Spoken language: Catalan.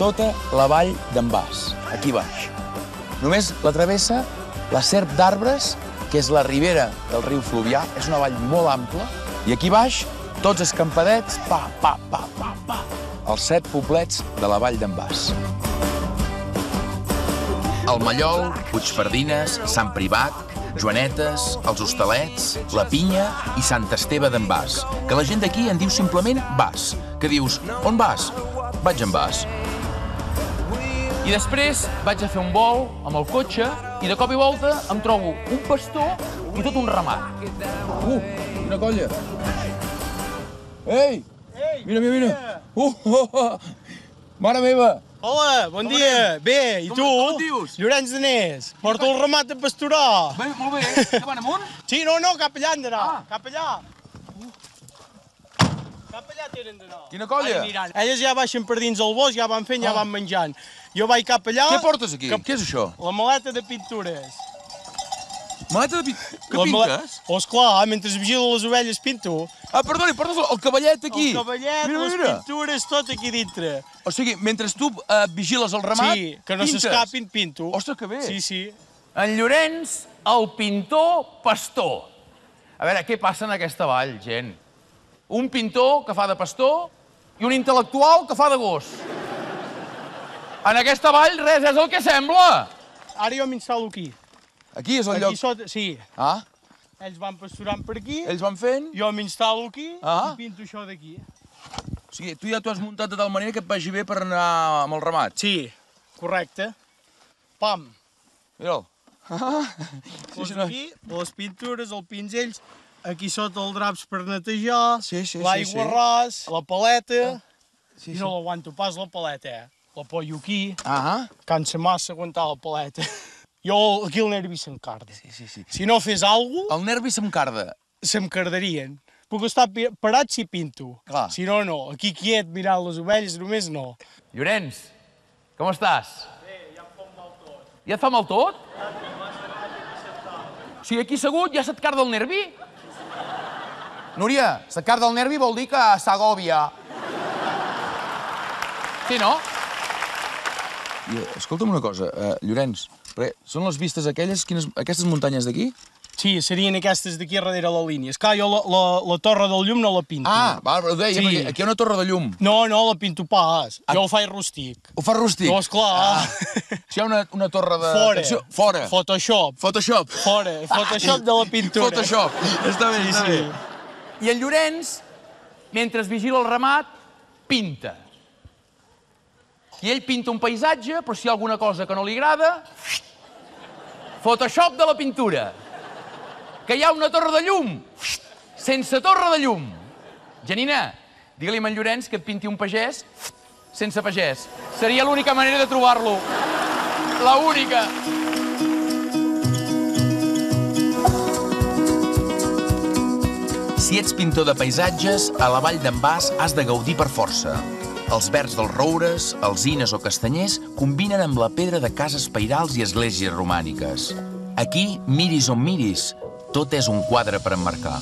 tota la vall d'en Bas, aquí baix. Només la travessa la serp d'arbres, que és la ribera del riu Fluvià, és una vall molt ampla, i aquí baix, tots escampadets, pa, pa, pa, pa, pa, els set poblets de la vall d'en Bas. El Mallol, Puigpardines, Sant Privat, Joanetes, els Hostalets, la Pinya i Sant Esteve d'en Bas, que la gent d'aquí en diu simplement Bas, que dius, on vas? Vaig en Bas. I després vaig a fer un vol amb el cotxe i de cop i volta em trobo un pastor i tot un ramat. Uh, quina colla! Ei! Mira, mira, mira! Uh, oh, oh. Mare meva! Hola, bon dia. Bé, i Com- tu? com et dius? Llorenç Danés. Porto el ramat a pasturar. Bé, molt bé. Que van amunt? Sí, no, no, cap allà han d'anar. Ah. Cap allà. Cap allà tenen d'anar. Quina colla? Ai. Elles ja baixen per dins el bosc, ja van fent, ja Ah. van menjant. Jo vaig cap allà... Què portes aquí? Que- Què és això? La maleta de pintures. Maleta de pin... Que La pintes? Oh, esclar, mentre vigilo les ovelles pinto. Ah, perdoni, portes el, el cavallet aquí. El cavallet, mira, les mira. pintures, tot aquí dintre. O sigui, mentre tu uh, vigiles el ramat, Sí, que no s'escapin, pinto. Ostres, que bé. Sí, sí. En Llorenç, el pintor pastor. A veure, què passa en aquesta vall, gent? Un pintor que fa de pastor i un intel·lectual que fa de gos. En aquesta vall res és el que sembla. Ara jo m'instal·lo aquí. Aquí és el Aquí lloc... sota, sí. Ah, Ells van pasturant per aquí, ells van fent... jo m'instal·lo aquí Ah. i pinto això d'aquí. O sigui, tu ja t'ho has muntat de tal manera que et vagi bé per anar amb el ramat. Sí, correcte. Pam. Mira'l. Ah, no. aquí, les pintures, els pinzells, aquí sota el draps per netejar, Sí, sí, sí, l'aigua sí. ras, la paleta, Sí, i sí. no l'aguanto pas la paleta, eh? La poso aquí, Ah, cansa massa aguantar la paleta. Jo aquí el nervi s'encarda. sí, sí, sí. Si no fes alguna cosa, El nervi se'm carda. se'm cardarien. Puc estar parat si pinto. Clar. Si no, no. Aquí quiet, mirant les ovelles, només no. Llorenç, com estàs? Bé, ja em fa mal tot. Ja et fa mal tot? O sigui, aquí assegut ja se't carda el nervi? Núria, se't carda el nervi vol dir que s'agòbia. Sí, no? I, eh, escolta'm una cosa, uh, Llorenç, són les vistes aquelles, quines, aquestes muntanyes d'aquí? Sí, serien aquestes d'aquí darrere la línia. És clar, jo la, la, la torre del llum no la pinto. Ah, va, ho deia, Sí. perquè aquí hi ha una torre de llum. No, no, la pinto pas. Jo ho faig rústic. Ho fa rústic? No, esclar. Ah. Si hi ha una, una torre de... Fora. Atenció, fora. Photoshop. Photoshop. Fora. Photoshop de la pintura. Photoshop. Està bé, Sí, està sí. bé. I en Llorenç, mentre es vigila el ramat, pinta. I ell pinta un paisatge, però si hi ha alguna cosa que no li agrada... Photoshop de la pintura. Que hi ha una torre de llum. Sense torre de llum. Janina, digue-li a en Llorenç que et pinti un pagès sense pagès. Seria l'única manera de trobar-lo. La única. Si ets pintor de paisatges, a la Vall d'en Bas has de gaudir per força. Els verds dels roures, alzines o castanyers combinen amb la pedra de cases pairals i esglésies romàniques. Aquí, miris on miris, tot és un quadre per emmarcar.